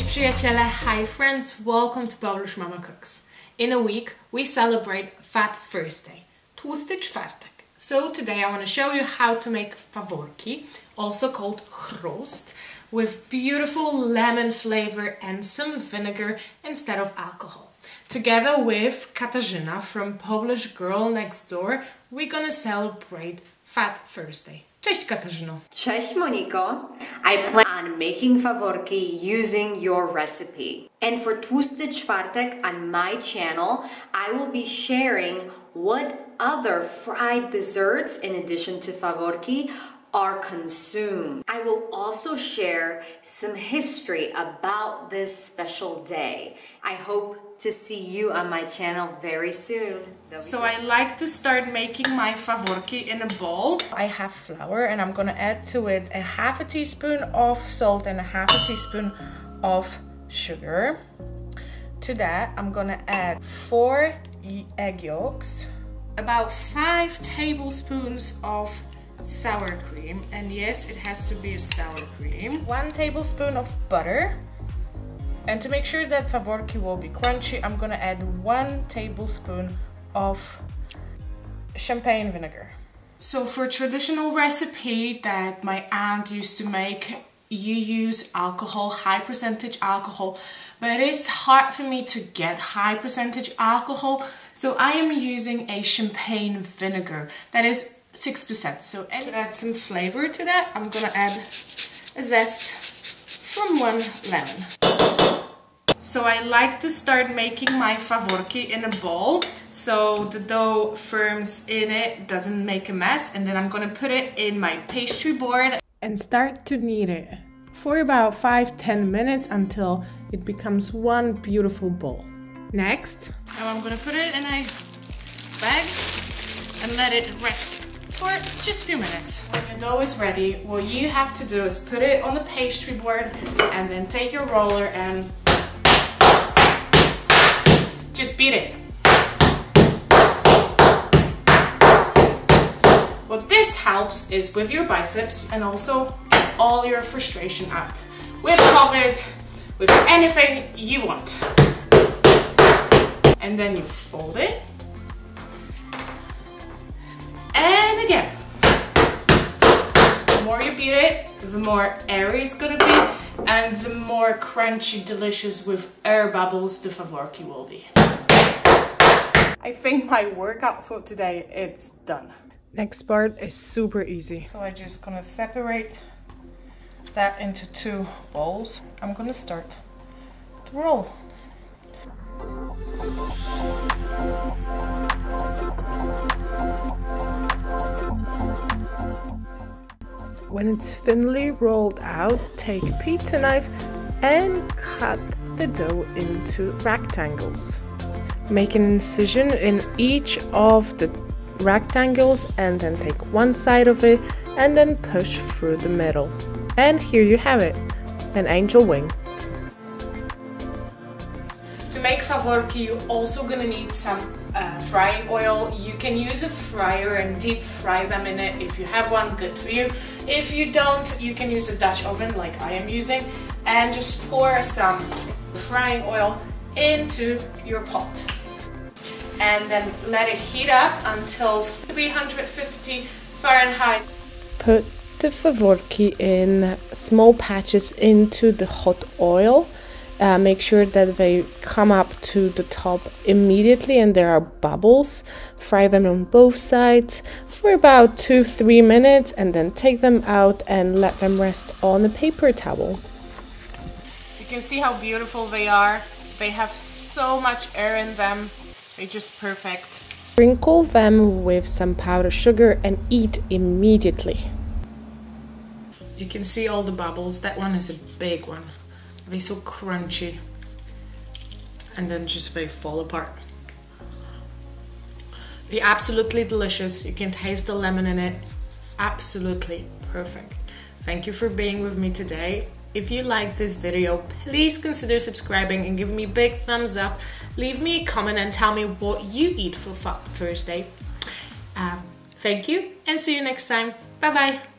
przyjaciele, hi friends, welcome to Polish Mama Cooks. In a week, we celebrate Fat Thursday, tłusty czwartek. So today I want to show you how to make faworki, also called chrost, with beautiful lemon flavor and some vinegar instead of alcohol. Together with Katarzyna from Polish Girl Next Door, we're gonna celebrate Fat Thursday. Cześć Katarzyno! Cześć Moniko. I plan on making faworki using your recipe. And for Tłusty Czwartek on my channel, I will be sharing what other fried desserts in addition to faworki are consumed. I will also share some history about this special day. I hope to see you on my channel very soon. So I like to start making my faworki in a bowl. I have flour and I'm gonna add to it a half a teaspoon of salt and a half a teaspoon of sugar. To that I'm gonna add four egg yolks, about five tablespoons of sour cream and yes it has to be a sour cream. One tablespoon of butter. And to make sure that faworki will be crunchy, I'm gonna add one tablespoon of champagne vinegar. So for traditional recipe that my aunt used to make, you use alcohol, high percentage alcohol, but it is hard for me to get high percentage alcohol, so I am using a champagne vinegar that is 6%. So to add some flavor to that, I'm gonna add a zest from one lemon. So I like to start making my faworki in a bowl so the dough firms in it, doesn't make a mess and then I'm gonna put it in my pastry board and start to knead it for about 5-10 minutes until it becomes one beautiful bowl. Next, now I'm gonna put it in a bag and let it rest for just a few minutes. When your dough is ready, what you have to do is put it on the pastry board and then take your roller and just beat it. What this helps is with your biceps and also get all your frustration out. With COVID, with anything you want. And then you fold it. The more airy it's gonna be and the more crunchy, delicious with air bubbles the faworki will be. I think my workout for today it's done. Next part is super easy. So I'm just gonna separate that into two bowls. I'm gonna start to roll. When it's thinly rolled out, take pizza knife and cut the dough into rectangles. Make an incision in each of the rectangles and then take one side of it and then push through the middle. And here you have it, an angel wing. To make faworki, you're also gonna need some uh, frying oil. You can use a fryer and deep fry them in it. If you have one, good for you. If you don't, you can use a Dutch oven like I am using and just pour some frying oil into your pot and then let it heat up until 350 Fahrenheit. Put the faworki in small patches into the hot oil. Uh, make sure that they come up to the top immediately and there are bubbles. Fry them on both sides for about 2-3 minutes and then take them out and let them rest on a paper towel. You can see how beautiful they are. They have so much air in them they're just perfect. Sprinkle them with some powdered sugar and eat immediately. You can see all the bubbles. That one is a big one. They're so crunchy. And then just they fall apart. They're absolutely delicious. You can taste the lemon in it. Absolutely perfect. Thank you for being with me today. If you like this video, please consider subscribing and give me a big thumbs up. Leave me a comment and tell me what you eat for Thursday. Um, thank you and see you next time. Bye bye.